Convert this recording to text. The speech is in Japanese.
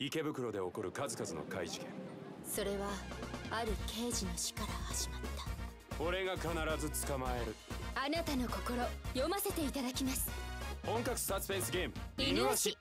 池袋で起こる数々の怪事件。それはある刑事の死から始まった。俺が必ず捕まえる。あなたの心読ませていただきます。本格サスペンスゲーム。犬足